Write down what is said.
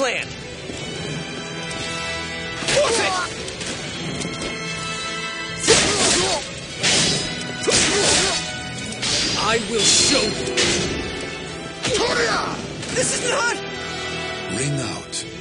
plan. I will show you. Toria! This is not. Ring out.